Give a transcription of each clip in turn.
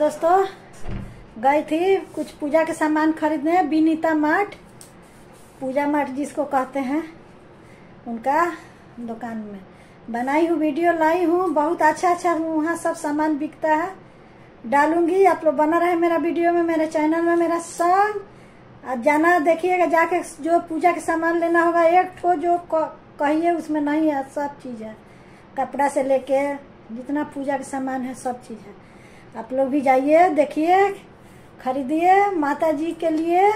दोस्तों। गई थी कुछ पूजा के सामान खरीदने, विनीता मार्ट। पूजा मार्ट जिसको कहते हैं, उनका दुकान में। बनाई हूँ, वीडियो लाई हूँ, बहुत अच्छा अच्छा वहाँ सब सामान बिकता है। डालूँगी, आप लोग बना रहे मेरा वीडियो में, मेरे चैनल में, मेरा संग अब जाना, देखिएगा, जाके जो पूजा के सामान लेना होगा, एक ठो जो कहिए, उसमें नहीं है, सब चीज़ है। कपड़ा से लेके जितना पूजा के सामान है, सब चीज़ है। आप लोग भी जाइए देखिए खरीदिए माता जी के लिए।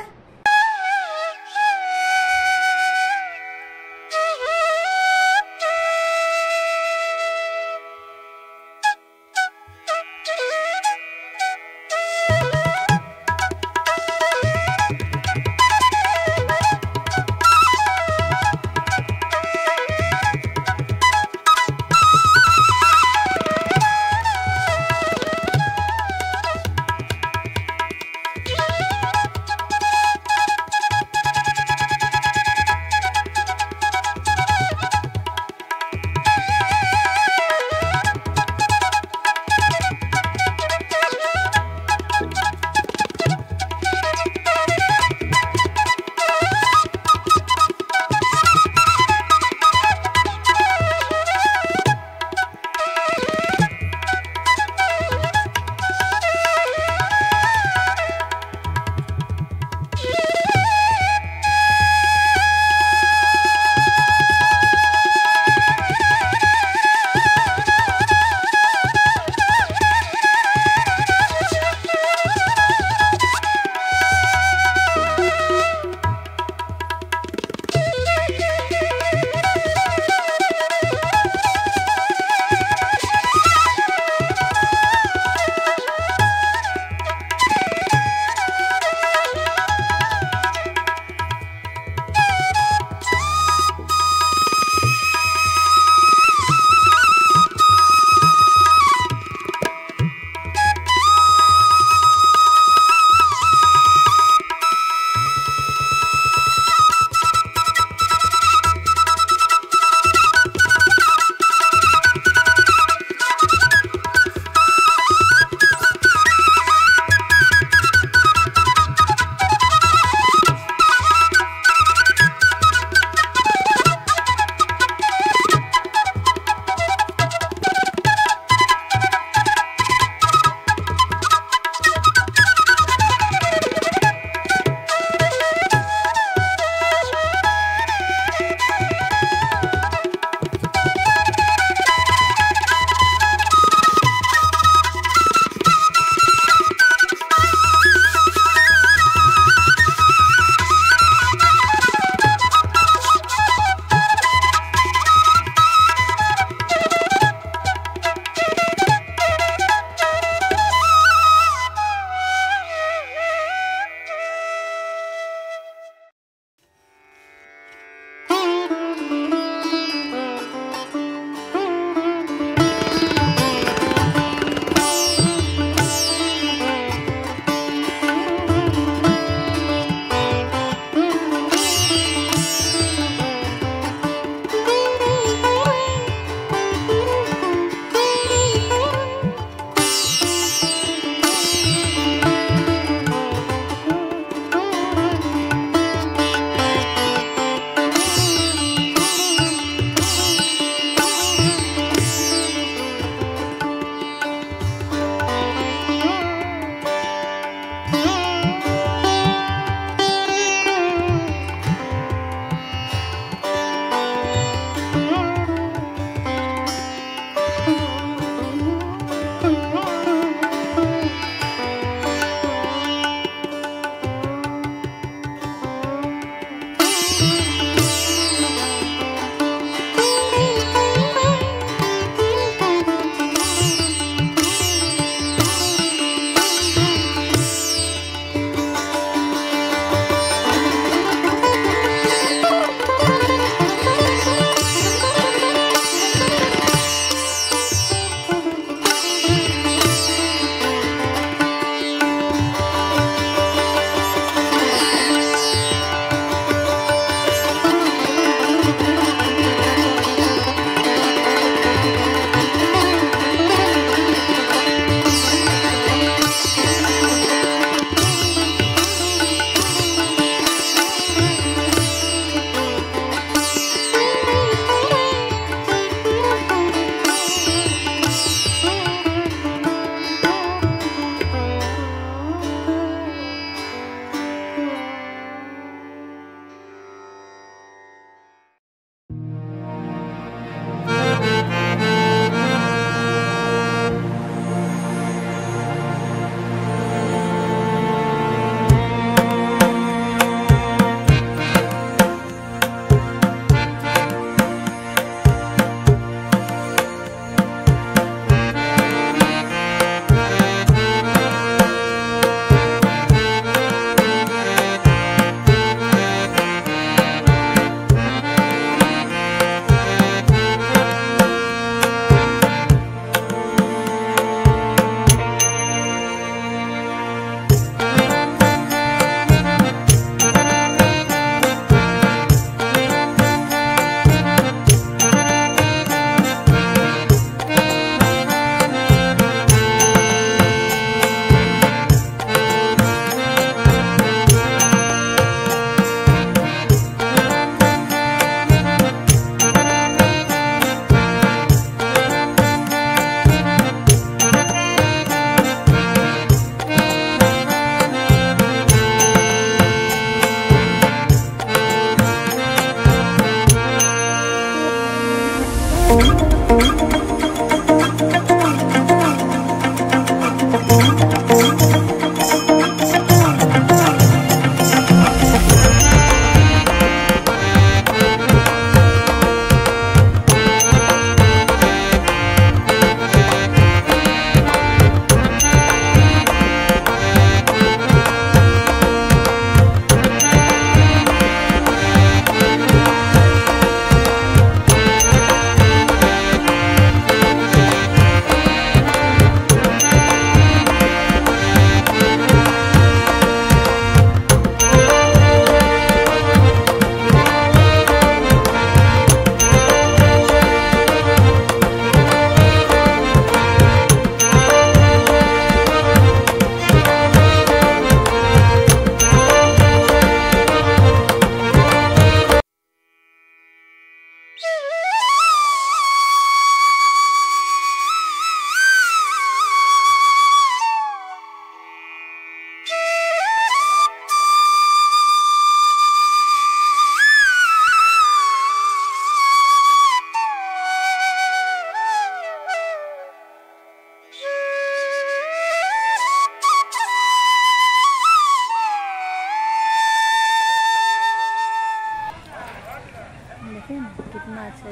अच्छा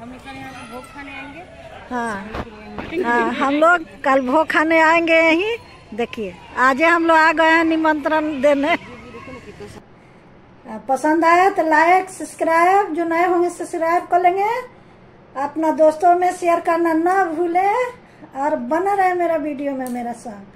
हम हाँ।, हाँ। हम लोग कल भोग खाने आएँगे यहीं। देखिए आज हम लोग आ गए हैं निमंत्रण देने। पसंद आया तो लाइक सब्सक्राइब जो नए होंगे सब्सक्राइब कर लेंगे। अपना दोस्तों में शेयर करना ना भूले। और बना रहे मेरा वीडियो में मेरा संग